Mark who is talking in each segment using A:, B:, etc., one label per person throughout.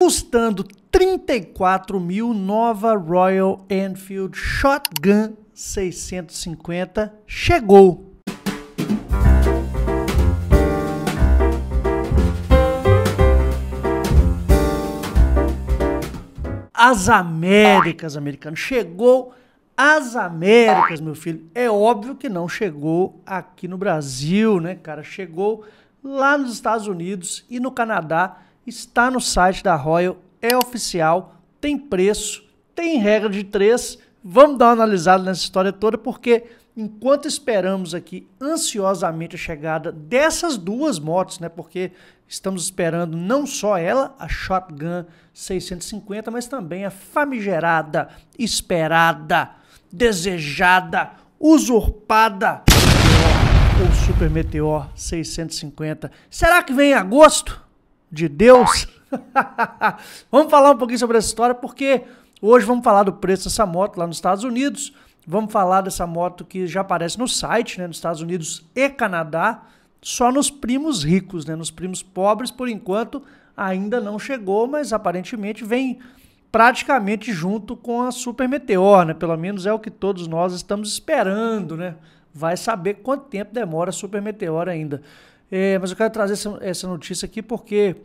A: custando 34 mil, nova Royal Enfield Shotgun 650 chegou. As Américas, americano. Chegou as Américas, meu filho. É óbvio que não chegou aqui no Brasil, né, cara? Chegou lá nos Estados Unidos e no Canadá está no site da Royal, é oficial, tem preço, tem regra de três. Vamos dar uma analisada nessa história toda, porque enquanto esperamos aqui ansiosamente a chegada dessas duas motos, né? Porque estamos esperando não só ela, a Shotgun 650, mas também a famigerada, esperada, desejada, usurpada o Super Meteor 650. Será que vem em agosto? De Deus. vamos falar um pouquinho sobre essa história, porque hoje vamos falar do preço dessa moto lá nos Estados Unidos. Vamos falar dessa moto que já aparece no site, né, nos Estados Unidos e Canadá, só nos primos ricos, né, nos primos pobres, por enquanto ainda não chegou, mas aparentemente vem praticamente junto com a Super Meteor, né? Pelo menos é o que todos nós estamos esperando, né? Vai saber quanto tempo demora a Super Meteor ainda. É, mas eu quero trazer essa, essa notícia aqui porque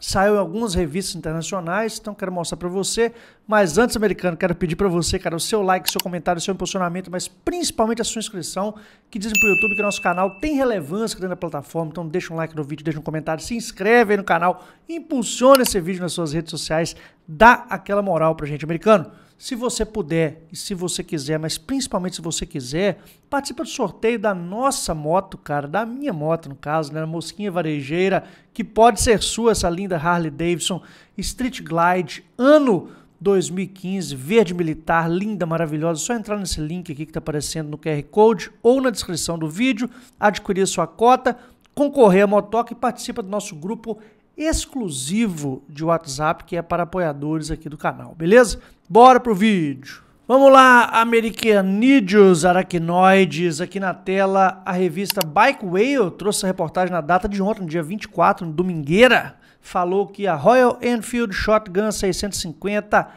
A: saiu em algumas revistas internacionais, então quero mostrar para você. Mas antes, americano, quero pedir para você, cara, o seu like, seu comentário, seu impulsionamento, mas principalmente a sua inscrição, que dizem pro YouTube que nosso canal tem relevância dentro da plataforma. Então deixa um like no vídeo, deixa um comentário, se inscreve aí no canal, impulsiona esse vídeo nas suas redes sociais, dá aquela moral pra gente, americano. Se você puder e se você quiser, mas principalmente se você quiser, participa do sorteio da nossa moto, cara, da minha moto no caso, né, Mosquinha Varejeira, que pode ser sua, essa linda Harley Davidson Street Glide, ano 2015, verde militar, linda, maravilhosa. É só entrar nesse link aqui que está aparecendo no QR Code ou na descrição do vídeo, adquirir sua cota, concorrer a motoca e participa do nosso grupo exclusivo de WhatsApp que é para apoiadores aqui do canal, beleza? Bora pro vídeo. Vamos lá, Americanídeos aracnoides, aqui na tela a revista Bike Whale trouxe a reportagem na data de ontem, no dia 24, no domingueira, falou que a Royal Enfield Shotgun 650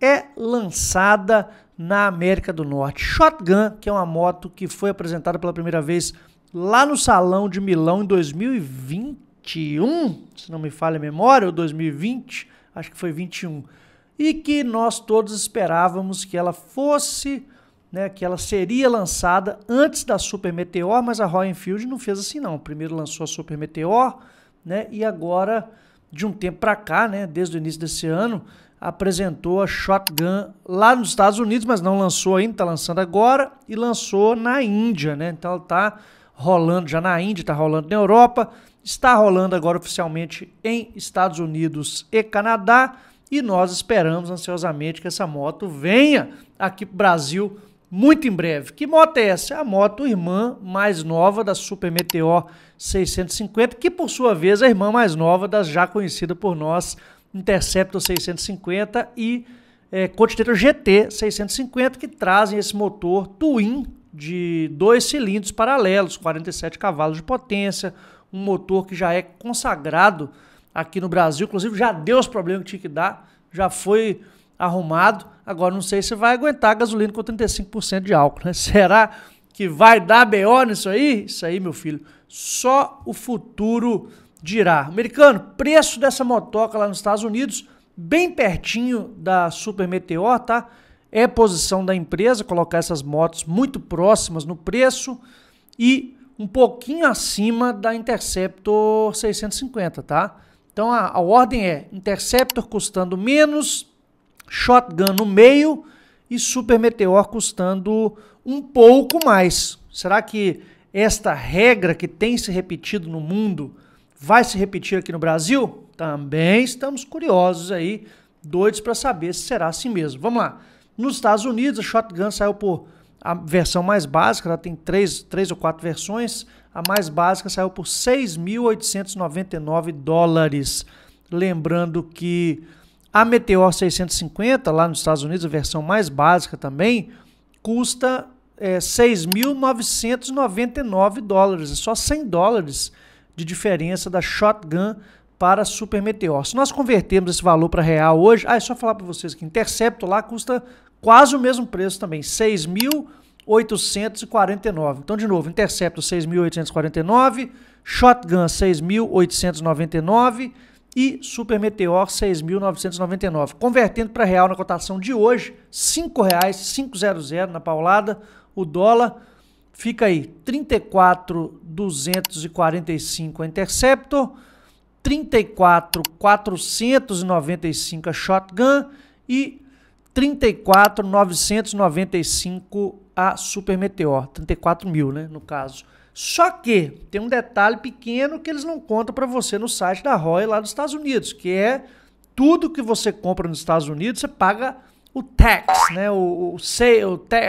A: é lançada na América do Norte. Shotgun, que é uma moto que foi apresentada pela primeira vez lá no Salão de Milão em 2020, 2021, se não me falha a memória, ou 2020, acho que foi 21, e que nós todos esperávamos que ela fosse, né, que ela seria lançada antes da Super Meteor, mas a Royal não fez assim não. Primeiro lançou a Super Meteor, né, e agora de um tempo para cá, né, desde o início desse ano, apresentou a Shotgun lá nos Estados Unidos, mas não lançou ainda, está lançando agora e lançou na Índia, né? Então ela está rolando já na Índia, está rolando na Europa, está rolando agora oficialmente em Estados Unidos e Canadá e nós esperamos ansiosamente que essa moto venha aqui para o Brasil muito em breve. Que moto é essa? É a moto irmã mais nova da Super Meteor 650, que por sua vez é a irmã mais nova das já conhecida por nós Interceptor 650 e é, Continental GT 650, que trazem esse motor twin de dois cilindros paralelos, 47 cavalos de potência, um motor que já é consagrado aqui no Brasil, inclusive já deu os problemas que tinha que dar, já foi arrumado. Agora não sei se vai aguentar gasolina com 35% de álcool, né? Será que vai dar BO nisso aí? Isso aí, meu filho, só o futuro dirá. Americano, preço dessa motoca lá nos Estados Unidos, bem pertinho da Super Meteor, tá? É posição da empresa colocar essas motos muito próximas no preço e um pouquinho acima da Interceptor 650, tá? Então a, a ordem é Interceptor custando menos, Shotgun no meio e Super Meteor custando um pouco mais. Será que esta regra que tem se repetido no mundo vai se repetir aqui no Brasil? Também estamos curiosos aí, doidos para saber se será assim mesmo. Vamos lá. Nos Estados Unidos, a Shotgun saiu por a versão mais básica, ela tem três, três ou quatro versões. A mais básica saiu por 6.899 dólares. Lembrando que a Meteor 650, lá nos Estados Unidos, a versão mais básica também, custa é, 6.999 dólares. É só 100 dólares de diferença da Shotgun para Super Meteor. Se nós convertermos esse valor para real hoje, ah, é só falar para vocês que Interceptor lá custa quase o mesmo preço também, 6.849. Então, de novo, Interceptor 6.849, Shotgun 6.899 e Super Meteor 6.999. Convertendo para real na cotação de hoje, R$ 5,500 na paulada, o dólar fica aí 34,245 a Interceptor, 34,495 a Shotgun e 34,995 a Super Meteor, 34 mil, né, no caso. Só que tem um detalhe pequeno que eles não contam para você no site da Roy lá dos Estados Unidos, que é tudo que você compra nos Estados Unidos, você paga o tax, né, o, o, o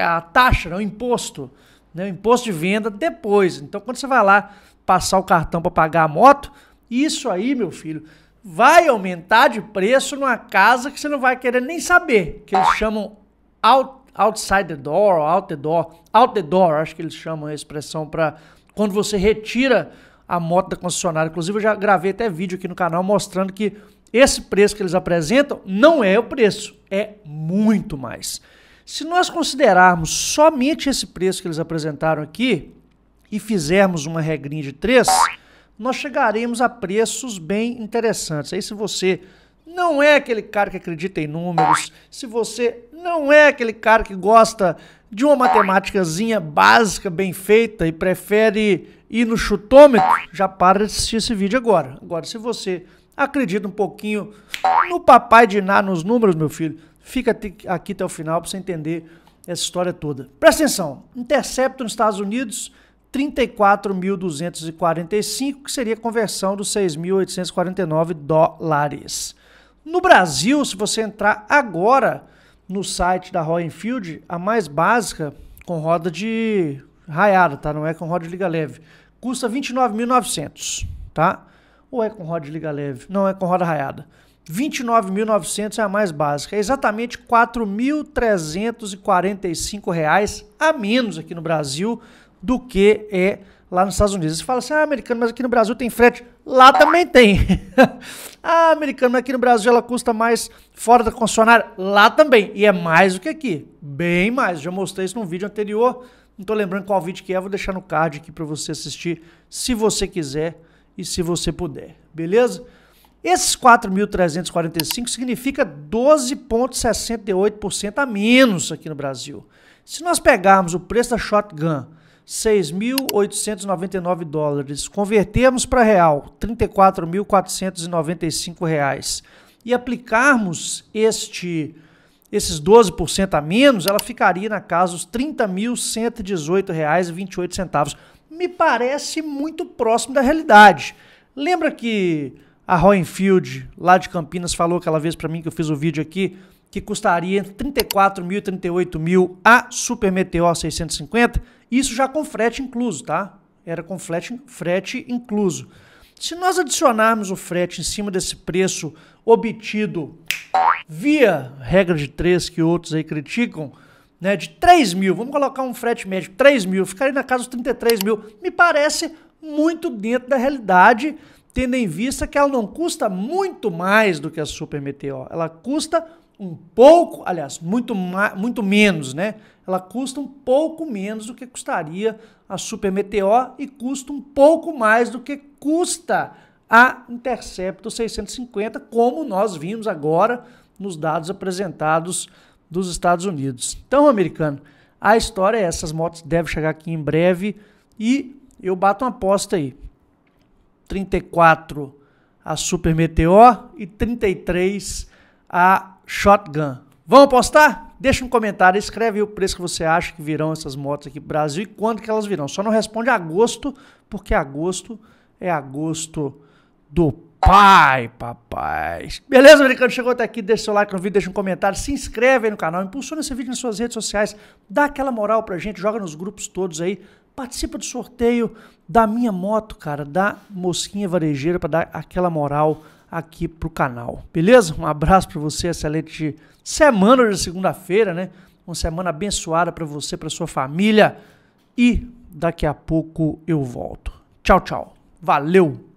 A: a taxa, né, o imposto, né, o imposto de venda depois. Então, quando você vai lá passar o cartão para pagar a moto, isso aí, meu filho, vai aumentar de preço numa casa que você não vai querer nem saber, que eles chamam out, outside the door, out the door, out the door, acho que eles chamam a expressão para quando você retira a moto da concessionária. Inclusive eu já gravei até vídeo aqui no canal mostrando que esse preço que eles apresentam não é o preço, é muito mais. Se nós considerarmos somente esse preço que eles apresentaram aqui e fizermos uma regrinha de 3, nós chegaremos a preços bem interessantes. Aí se você não é aquele cara que acredita em números, se você não é aquele cara que gosta de uma matemáticazinha básica, bem feita e prefere ir no chutômetro, já para de assistir esse vídeo agora. Agora, se você acredita um pouquinho no papai de Ná, nos números, meu filho, fica aqui até o final para você entender essa história toda. Presta atenção, Intercepto nos Estados Unidos 34.245, que seria a conversão dos 6.849 dólares. No Brasil, se você entrar agora no site da Royal Enfield, a mais básica, com roda de raiada, tá? Não é com roda de liga leve. Custa 29.900, tá? Ou é com roda de liga leve? Não, é com roda raiada. 29.900 é a mais básica. É exatamente R$ 4.345 a menos aqui no Brasil do que é lá nos Estados Unidos. Você fala assim, ah, americano, mas aqui no Brasil tem frete. Lá também tem. ah, americano, mas aqui no Brasil ela custa mais fora da concessionária. Lá também. E é mais do que aqui. Bem mais. Já mostrei isso num vídeo anterior. Não estou lembrando qual vídeo que é. Vou deixar no card aqui para você assistir, se você quiser e se você puder. Beleza? Esses 4.345 significa 12,68% a menos aqui no Brasil. Se nós pegarmos o preço da shotgun 6.899 dólares. Convertermos para real, 34.495 reais. E aplicarmos este esses 12% a menos, ela ficaria na casa dos R$ 30.118,28. Me parece muito próximo da realidade. Lembra que a Roenfield, lá de Campinas, falou aquela vez para mim que eu fiz o vídeo aqui, que custaria entre 34 mil e 38 mil a Super Meteor 650, isso já com frete incluso, tá? Era com frete, frete incluso. Se nós adicionarmos o frete em cima desse preço obtido via regra de 3 que outros aí criticam, né, de 3 mil, vamos colocar um frete médio, 3 mil, ficaria na casa dos 33 mil, me parece muito dentro da realidade, tendo em vista que ela não custa muito mais do que a Super Meteor, ela custa um pouco, aliás, muito, muito menos, né? Ela custa um pouco menos do que custaria a Super Meteor e custa um pouco mais do que custa a Interceptor 650, como nós vimos agora nos dados apresentados dos Estados Unidos. Então, americano, a história é essa, as motos devem chegar aqui em breve e eu bato uma aposta aí. 34 a Super Meteor e 33 a Shotgun. Vamos apostar? Deixa um comentário, escreve o preço que você acha que virão essas motos aqui pro Brasil e quando que elas virão. Só não responde agosto, porque agosto é agosto do pai, papai. Beleza, americano? Chegou até aqui, deixa seu like no vídeo, deixa um comentário, se inscreve aí no canal, impulsiona esse vídeo nas suas redes sociais, dá aquela moral pra gente, joga nos grupos todos aí, participa do sorteio da minha moto, cara, da mosquinha varejeira para dar aquela moral aqui pro canal. Beleza? Um abraço para você, excelente semana de segunda-feira, né? Uma semana abençoada para você, para sua família e daqui a pouco eu volto. Tchau, tchau. Valeu.